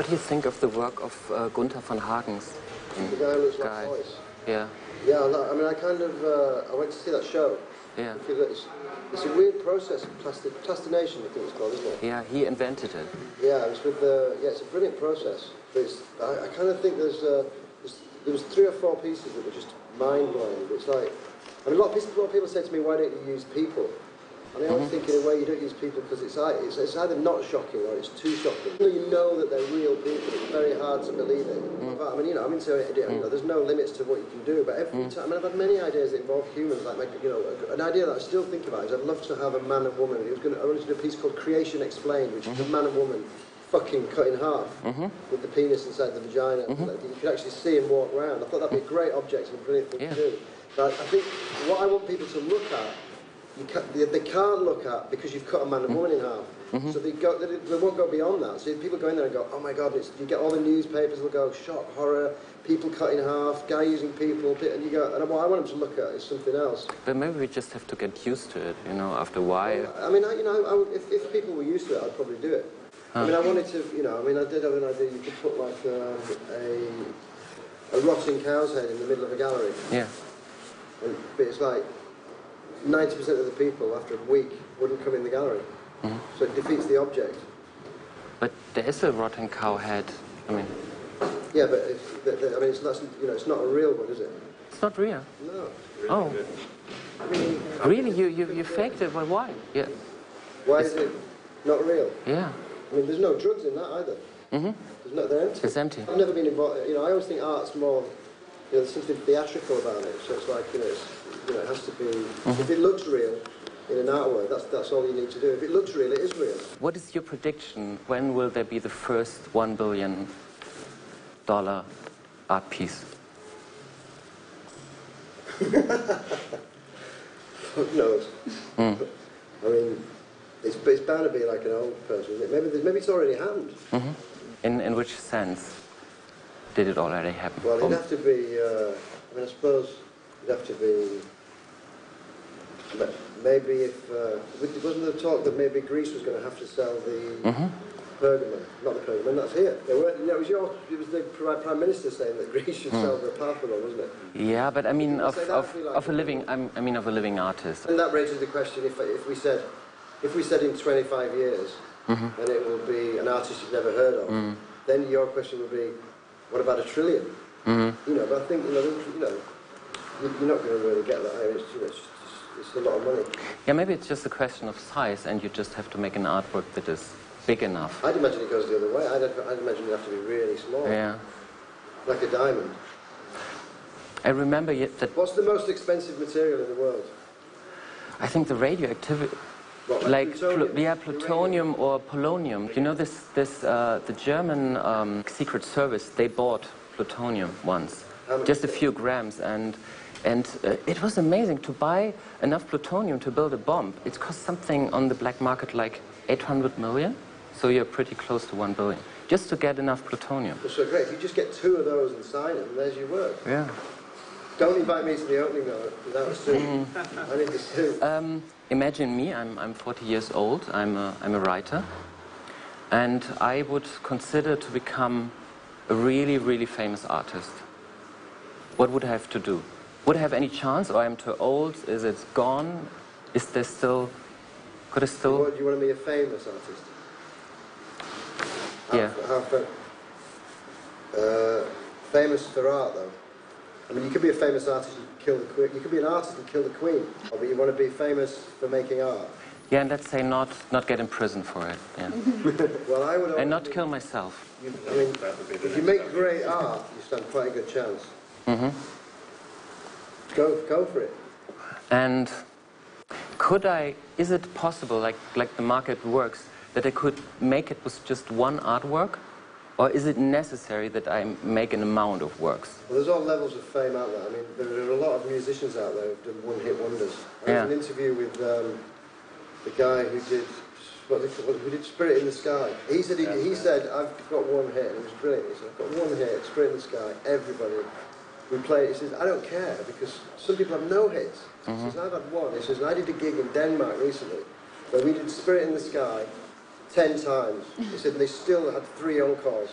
What do you think of the work of uh, Gunther von Hagens? The guy who looks like Guy? voice. Yeah, Yeah, I mean, I kind of, uh, I went to see that show. yeah, it's, it's a weird process of plastic, plastination, I think it's called, isn't it? yeah. He invented it. Yeah, it's with the, yeah, it's a brilliant process. But it's, I, I kind of think there's, uh, there's, there was three or four pieces that were just mind-blowing. It's like, I mean, a lot of people, a lot of people say to me, why don't you use people? And I always think in a way you don't use people because it's, it's, it's either not shocking or it's too shocking. Even though you know that they're real people, it's very hard to believe it. Mm. But, I mean, you know, I mean, so, you know, there's no limits to what you can do. But every mm. time, I mean, I've had many ideas that involve humans. Like, like, you know, an idea that I still think about is I'd love to have a man and woman. It was going to, I wanted to do a piece called Creation Explained, which is a mm-hmm. man and woman fucking cut in half mm-hmm. with the penis inside the vagina. Mm-hmm. Like, you could actually see him walk around. I thought that'd be a great object and a brilliant thing Yeah. to do. But I think what I want people to look at you ca they, they can't look at because you've cut a man and woman in half. Mm-hmm. So they go, they, they won't go beyond that. So people go in there and go, oh my god, it's, you get all the newspapers they'll go shock, horror, people cut in half, guy using people, and you go, and what I want them to look at is something else. But maybe we just have to get used to it, you know, after a while. I mean, I, you know, I would, if, if people were used to it, I'd probably do it. I mean, I wanted to, you know, I mean, I did have an idea. You could put like um, a a rotting cow's head in the middle of a gallery, Yeah. and, but it's like 90% of the people after a week wouldn't come in the gallery. So it defeats the object. But there is a rotten cow head. I mean, Yeah, but it's, the, the, I mean, it's not, you know, it's not a real one, is it? it's not real. No. Oh, really? You, you, you faked it? Well, why? Yeah. Why is it not real? Yeah. I mean, there's no drugs in that either. Mm-hmm. There's no, they're empty. It's empty. I've never been involved. You know, I always think art's more. You know, there's something theatrical about it. So it's like you know, it's, you know, it has to be. Mm-hmm. If it looks real in an artwork, that's that's all you need to do. If it looks real, it is real. What is your prediction? When will there be the first one billion dollar art piece? Who knows? I mean, it's it's bound to be like an old person. Isn't it? Maybe maybe it's already happened. hmm In, in which sense did it already happen? Well, it'd have to be. Uh, I mean, I suppose it'd have to be. but Maybe if uh, wasn't there talk that maybe Greece was going to have to sell the mhm. Pergamon, not the Pergamon, that's here. There were, you know, it was your, it was the Prime Minister saying that Greece should sell the Parthenon, wasn't it? Yeah, but I mean, of, of, like- of a living, I'm, I mean, of a living artist. And that raises the question: if if we said, if we said in 25 years, Mm-hmm. then it will be an artist you've never heard of. Mm. Then your question would be, what about a trillion? Mhm. You know, but I think you know, you know, you- you're not going to really get that. I mean, it's, you know, it's, just, it's a lot of money. Yeah, maybe it's just a question of size, and you just have to make an artwork that is big enough. I'd imagine it goes the other way. I'd, I'd imagine you have to be really small, Yeah. like a diamond. I remember yet that What's the most expensive material in the world? I think the radioactivity, like plutonium? plu- yeah, plutonium or polonium. You know this this uh, the German um, Secret Service they bought plutonium once, just a few grams, and and uh, it was amazing to buy enough plutonium to build a bomb. It cost something on the black market like 800 million, so you're pretty close to one billion just to get enough plutonium. Well, so great. If you just get two of those and sign them, there's your work. Yeah. Don't invite me to the opening though, without a suit. Mm-hmm. I need the suit. Um, imagine me, I'm, I'm 40 years old, I'm a, I'm a writer, and I would consider to become a really, really famous artist. What would I have to do? Would I have any chance, or I'm too old? Is it gone? Is there still, could I still? What, do you want to be a famous artist? How, Yeah. How fa- uh, famous for art, though. I mean, you could be a famous artist and kill the queen. You could be an artist and kill the queen. But you want to be famous for making art. Yeah, and let's say not, not get in prison for it, yeah. Well, I would. and not kill myself. You, I mean, if you make great art, you stand quite a good chance. Mm-hmm. Go, go for it. And could I, is it possible, like, like the market works, that I could make it with just one artwork? Or is it necessary that I make an amount of works? Well, there's all levels of fame out there. I mean, there are a lot of musicians out there who've done one-hit wonders. I Yeah. had an interview with um, the guy who did what who did Spirit in the Sky. He said he, he said I've got one hit, and it was brilliant. He said I've got one hit, Spirit in the Sky. Everybody, we play. it. He says I don't care because some people have no hits. He says I've had one. He says I did a gig in Denmark recently where we did Spirit in the Sky ten times. He said and they still had three encores.